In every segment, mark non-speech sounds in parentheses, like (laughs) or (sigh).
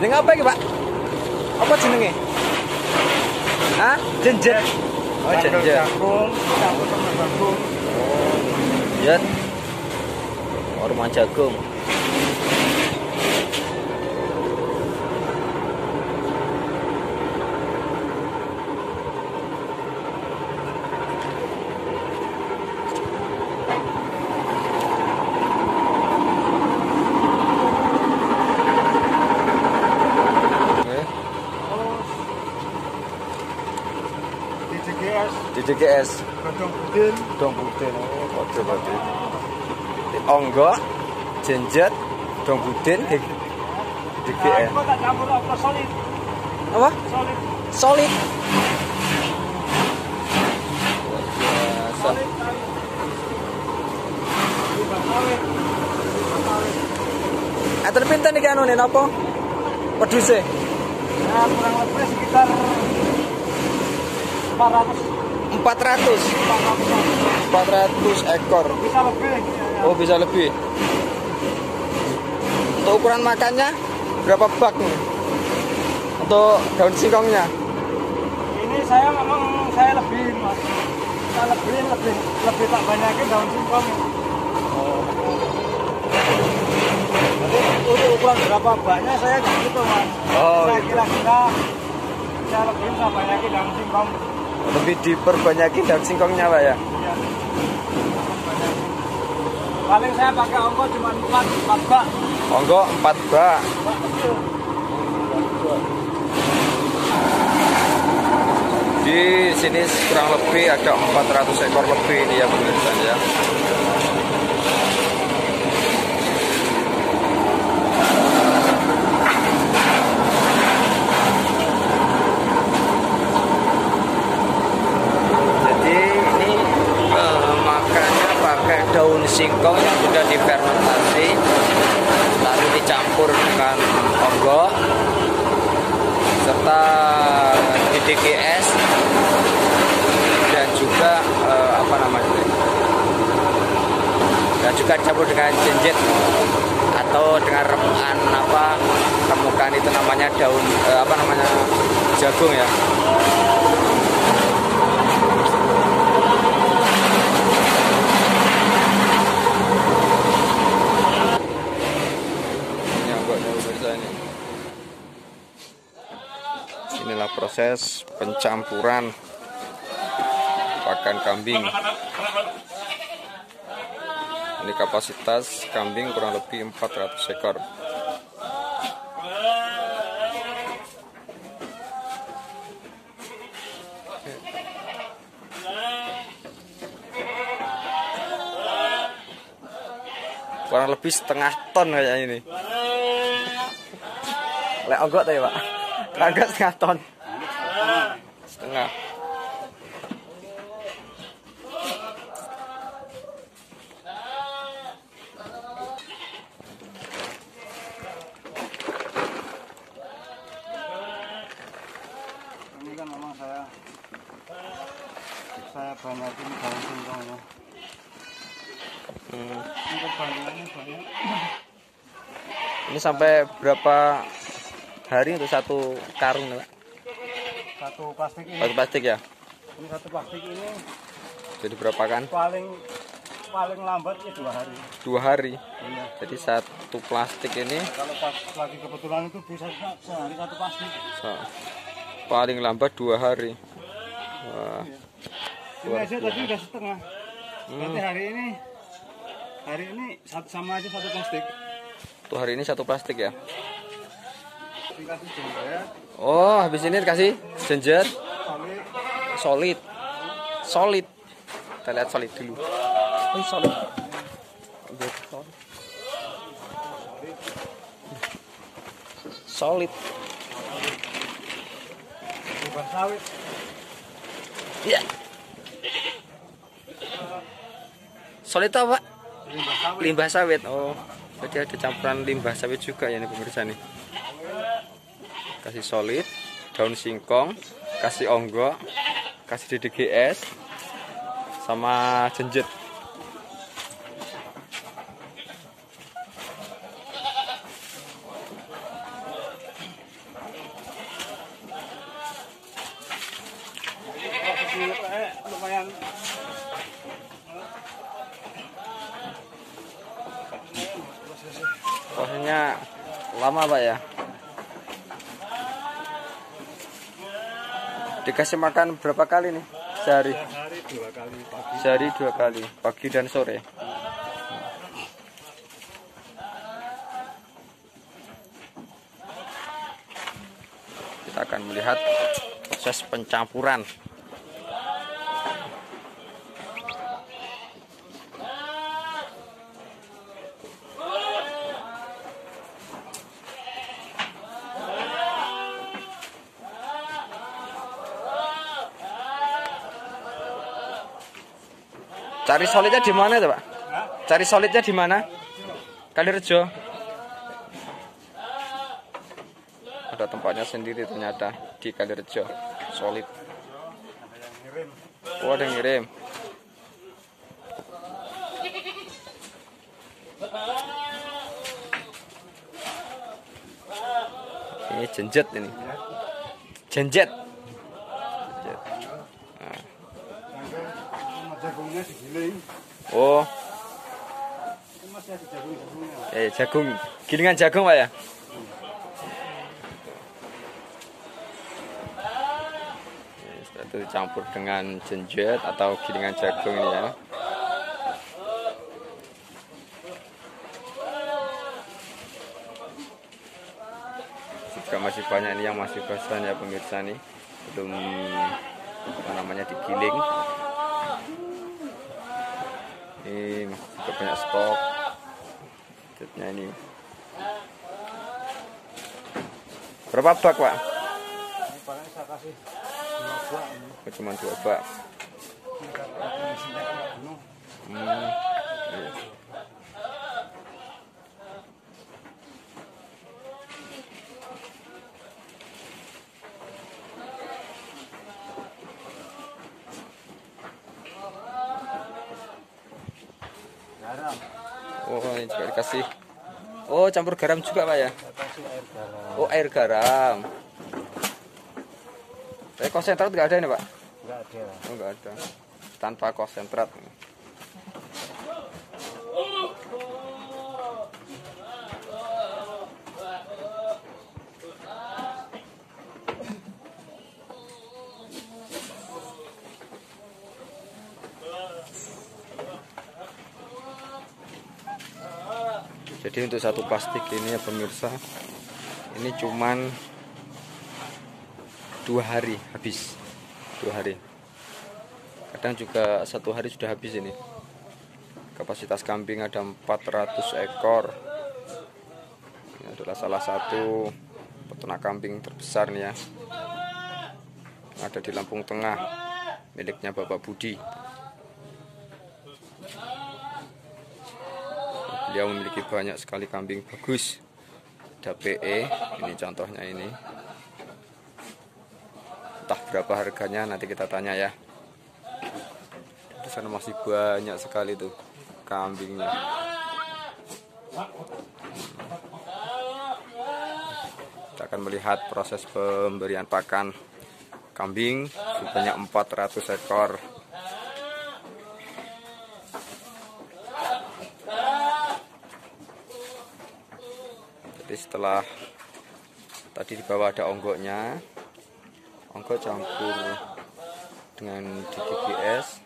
Jeneng apa iki, Pak? Apa jenenge? Hah? Jenjet. Oh, jenjet. jagung, campur sama jagung. Jet. Orma jagung. DGS godong budin, dong budin kode kode onggo jenjet dong budin di DGS kok tak campur apa solid, apa? Solid, solid. Biasa. Enten pinten iki anune napa? Wedhuse. Nah, kurang lebih sekitar 400 400 400 ekor bisa lebih. Ya, oh bisa lebih untuk ukuran makannya berapa bak nih untuk daun singkongnya Ini saya memang saya lebih mas. Saya lebih lebih lebih tak banyakin daun singkong. Jadi untuk ukuran berapa banyak saya nggak gitu mas. Oh, saya gitu. kira-kira saya lebih tak banyakin daun singkong. Lebih diperbanyaki daun singkongnya pak ya Ya. Paling saya pakai ongkos cuma 4, 4 bak. onggo 4 bak. Di sini kurang lebih ada 400 ekor lebih ini ya pemirsa ya. Jadi ini eh, makannya pakai daun singkong yang sudah difermentasi lalu dicampur dengan onggo serta DDGS dan juga eh, apa namanya itu? Dengan jenjet atau dengan remukan apa remukan itu namanya daun eh, apa namanya jagung ya. Inilah proses pencampuran pakan kambing ini kapasitas kambing kurang lebih 400 ekor. Kurang lebih setengah ton kayak ini. Lek onggok tadi pak. Enggak setengah ton. Setengah Ini kan memang saya saya banyakin daun singkongnya. Hmm. Ini sampai berapa hari untuk satu karung nih, pak Satu plastik ini, satu plastik ya ini satu plastik ini jadi berapa kan paling paling lambat ya dua hari. dua hari Iya. jadi satu plastik ini Kalau pas lagi kebetulan itu bisa sehari satu plastik. so- paling lambat dua hari wah Ini aja tadi udah setengah. Berarti hari ini hari ini satu sama aja satu plastik. tuh hari ini satu plastik ya? Dikasih oh habis ini dikasih jenjet solid, solid. Kita lihat solid dulu. Oh solid. Solid. limbah sawit. ya. solid itu apa? Limbah sawit. limbah sawit oh. Jadi ada campuran limbah sawit juga ya ini pemirsa nih. Kasih solid daun singkong kasih onggo kasih DDGS sama jenjet lama pak ya? Dikasih makan berapa kali nih? Sehari? Sehari dua kali pagi. sehari dua kali pagi dan sore. Kita akan melihat proses pencampuran Cari solidnya di mana tuh, Pak? Cari solidnya di mana? Kalirejo. Ada tempatnya sendiri ternyata di Kalirejo. Solid. Oh, ada yang ngirim. Ini jenjet ini. Jenjet. Jenjet. Jagungnya digiling. Oh, masih ada jagung-jagungnya. eh jagung. Gilingan jagung, Pak ya? Itu dicampur dengan jenjet atau gilingan jagung ini ya. Juga masih banyak ini yang masih basah ya pemirsa nih. Belum apa namanya digiling. Ini masih juga banyak stok. Jetnya ini. Berapa bak, Pak? Ini paling saya kasih dua buah ini. Oh, cuma dua bak. Hmm. Garam. Oh, ini juga dikasih. Oh, campur garam juga, Pak ya? Air garam. Oh, air garam. Tapi konsentrat nggak ada ini, Pak? Enggak ada. Oh, nggak ada. Tanpa konsentrat. Jadi untuk satu plastik ini ya pemirsa, ini cuman dua hari habis, dua hari. Kadang juga satu hari sudah habis ini. Kapasitas kambing ada 400 ekor. Ini adalah salah satu peternak kambing terbesar nih ya. Ada di Lampung Tengah, miliknya Bapak Budi. Beliau memiliki banyak sekali kambing bagus. Ada PE, ini contohnya ini. Entah berapa harganya nanti kita tanya ya. Di sana masih banyak sekali tuh kambingnya. Kita akan melihat proses pemberian pakan kambing sebanyak 400 ekor. Jadi setelah tadi di bawah ada onggoknya, onggok campur dengan DGGS.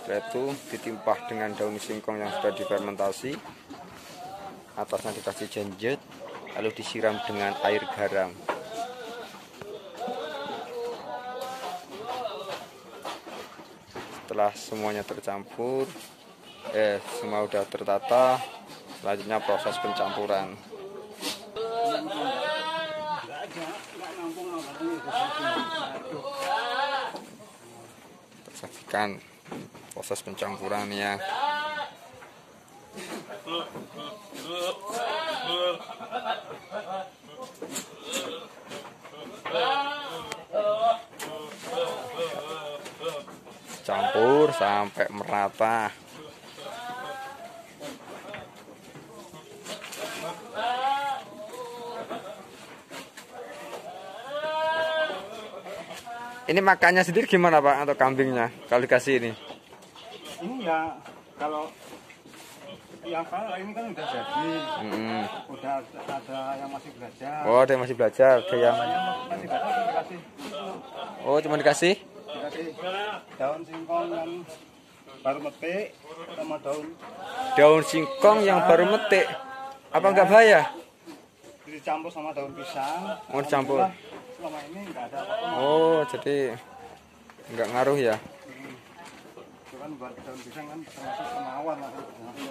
Setelah itu ditimpah dengan daun singkong yang sudah difermentasi. Atasnya dikasih jenjet, lalu disiram dengan air garam. Setelah semuanya tercampur, eh semua udah tertata, selanjutnya proses pencampuran. Saksikan proses pencampuran ya. Campur sampai merata. Ini makannya sendiri gimana Pak atau kambingnya kalau dikasih ini? Ini ya kalau yang kalau ini kan udah jadi, Mm-mm. udah ada yang masih belajar. Oh, ada yang masih belajar, ada yang Yang masih belajar dikasih Oh, cuma dikasih dikasih daun singkong yang baru metik sama daun daun singkong yang baru metik. Apa enggak bahaya? dicampur sama daun pisang. Oh, dicampur. Alhamdulillah, Selama ini nggak ada apa-apa. Oh, jadi enggak ngaruh ya. Kan buat daun pisang kan termasuk penawar lah.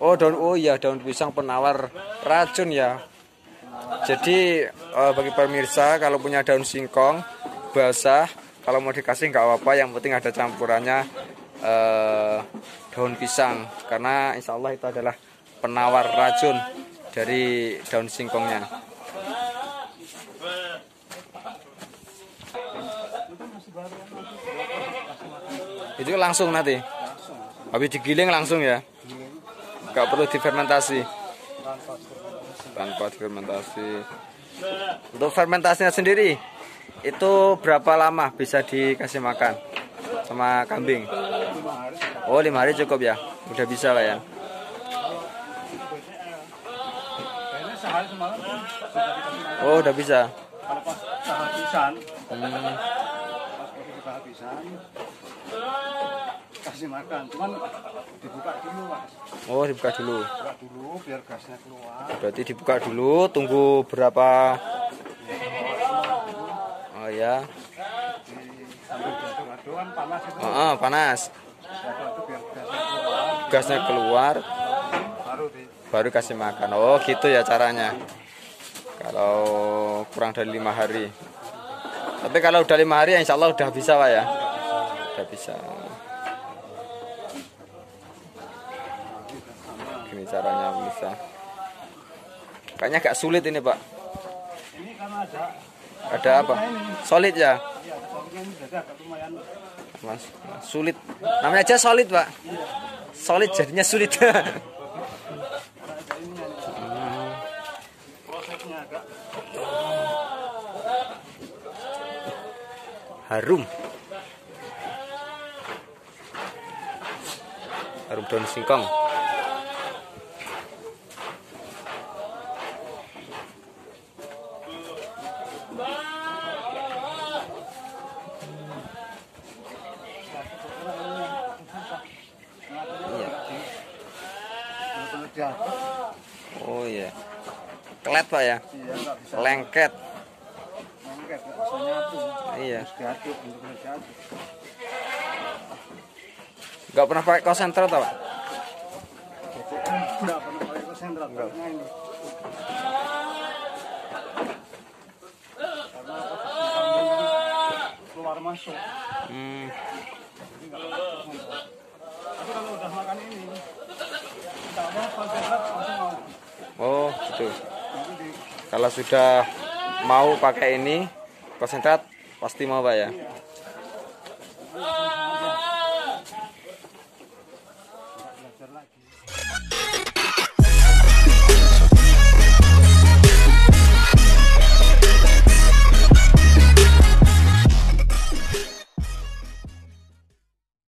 Oh, daun oh iya, daun pisang penawar racun ya. Jadi eh, bagi pemirsa kalau punya daun singkong basah, kalau mau dikasih nggak apa-apa, yang penting ada campurannya eh, daun pisang karena insya Allah itu adalah penawar racun dari daun singkongnya. Itu langsung nanti. Habis digiling langsung ya. Nggak perlu difermentasi. Tanpa difermentasi. Untuk fermentasinya sendiri itu berapa lama bisa dikasih makan sama kambing? Oh lima hari cukup ya, udah bisa lah ya. Oh udah bisa. Kalau pas kehabisan, Hmm, pas kehabisan, kasih makan. Cuman dibuka dulu mas. Oh dibuka dulu. Buka dulu biar gasnya keluar. Berarti dibuka dulu, tunggu berapa? Oh ya, panas itu. oh, oh, panas. Gasnya keluar. Baru baru kasih makan. Oh gitu ya caranya. Kalau kurang dari lima hari. Tapi kalau udah lima hari, insya Allah udah bisa pak ya. Udah bisa. Caranya bisa. Kayaknya agak sulit ini pak. ada apa? Solid ya, mas. Sulit. Namanya aja solid pak. Solid jadinya sulit. (laughs) harum harum daun singkong diaduk. oh iya kelet pak ya Iya bisa lengket lengket nggak bisa nyatu. iya Harus diaduk benar-benar diaduk. nggak pernah pakai konsentrat pak Nggak pernah pakai ini. Karena keluar masuk. hmm. Jadi nggak pakai konsentrat. Tapi kalau udah makan ini, insya Allah konsentrat langsung mau. oh gitu Nanti di kalau sudah mau pakai ini konsentrat pasti mau pak ya.